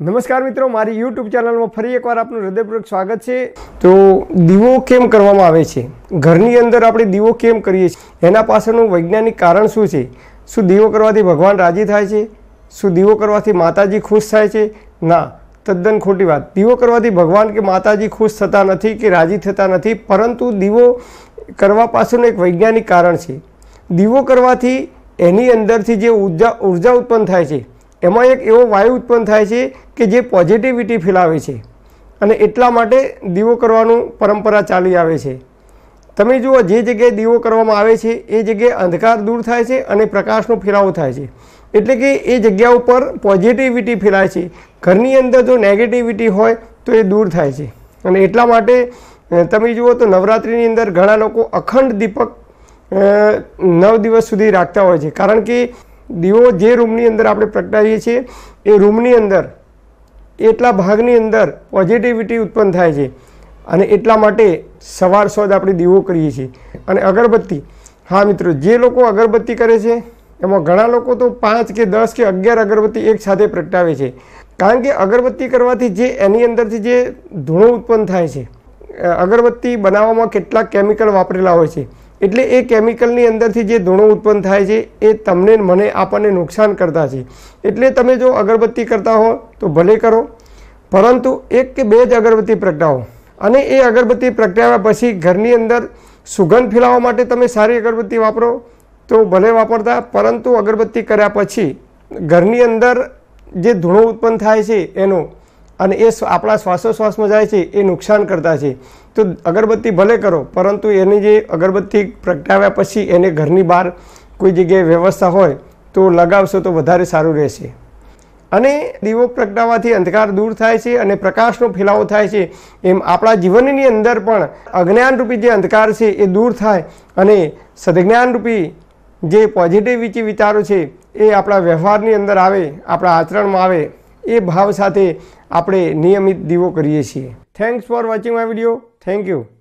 નમસ્કાર મિત્રો, મારી યુટ્યુબ ચેનલમાં ફરી એકવાર આપનું હૃદયપૂર્વક સ્વાગત છે. તો દીવો કેમ કરવામાં આવે છે? ઘરની અંદર આપણે દીવો કેમ કરીએ છીએ? એના પાછળનું વૈજ્ઞાનિક કારણ શું છે? શું દીવો કરવાથી ભગવાન રાજી થાય છે? શું દીવો કરવાથી માતાજી ખુશ થાય છે? ના, તદ્દન ખોટી વાત. દીવો કરવાથી ભગવાન કે માતાજી ખુશ થતા નથી કે રાજી થતા નથી, પરંતુ દીવો કરવા પાછળનું એક વૈજ્ઞાનિક કારણ છે. દીવો કરવાથી એની અંદરથી જે ઊર્જા ઊર્જા ઉત્પન્ન થાય છે એમાં એક એવો વાયુ ઉત્પન્ન થાય છે કે જે પોઝિટિવિટી ફેલાવે છે અને એટલા માટે દીવો કરવાનું પરંપરા ચાલી આવે છે. તમે જુઓ, જે જગ્યાએ દીવો કરવામાં આવે છે, એ જગ્યાએ અંધકાર દૂર થાય છે અને પ્રકાશનો ફેલાવો થાય છે. એટલે કે એ જગ્યા ઉપર પોઝિટિવિટી ફેલાય છે. ઘરની અંદર જો નેગેટિવિટી હોય, તો એ દૂર થાય છે. અને એટલા માટે તમે જુઓ તો નવરાત્રિની અંદર ઘણા લોકો અખંડ દીપક નવ દિવસ સુધી રાખતા હોય છે. કારણ કે દીવો જે રૂમની અંદર આપણે પ્રગટાવીએ છીએ, એ રૂમની અંદર એટલા ભાગની અંદર પોઝિટિવિટી ઉત્પન્ન થાય છે અને એટલા માટે સવાર સોદ આપણે દીવો કરીએ છીએ. અને અગરબત્તી, હા મિત્રો, જે લોકો અગરબત્તી કરે છે, એમાં ઘણા લોકો તો પાંચ કે દસ કે અગિયાર અગરબત્તી એક સાથે પ્રગટાવે છે. કારણ કે અગરબત્તી કરવાથી જે એની અંદરથી જે ધૂણો ઉત્પન્ન થાય છે. અગરબત્તી બનાવવામાં કેટલાક કેમિકલ વાપરેલા હોય છે. એટલે એ કેમિકલની અંદરથી જે ધૂણો ઉત્પન્ન થાય છે, એ તમને મને આપણને નુકસાન કરતા છે. એટલે તમે જો અગરબત્તી કરતા હો, તો ભલે કરો. પરંતુ એક કે બે જ અગરબત્તી પ્રગટાવો. અને એ અગરબત્તી પ્રગટાવ્યા પછી ઘરની અંદર સુગંધ ફેલાવવા માટે તમે સારી અગરબત્તી વાપરો, તો ભલે વાપરતા, પરંતુ અગરબત્તી કર્યા પછી ઘરની અંદર જે ધૂણો ઉત્પન્ન થાય છે એનો અને એ આપણા શ્વાસોશ્વાસમાં જાય છે, એ નુકસાન કરતા છે. તો અગરબત્તી ભલે કરો, પરંતુ એની જે અગરબત્તી પ્રગટાવ્યા પછી એને ઘરની બહાર કોઈ જગ્યાએ વ્યવસ્થા હોય તો લગાવશો તો વધારે સારું રહેશે. અને દીવો પ્રગટાવવાથી અંધકાર દૂર થાય છે અને પ્રકાશનો ફેલાવો થાય છે. એમ આપણા જીવનની અંદર પણ અજ્ઞાનરૂપી જે અંધકાર છે એ દૂર થાય અને સદજ્ઞાનરૂપી જે પોઝિટિવિટી વિચારો છે એ આપણા વ્યવહારની અંદર આવે, આપણા આચરણમાં આવે, એ ભાવ સાથે આપણે નિયમિત દીવો કરીએ છીએ. Thanks for watching my video. Thank you.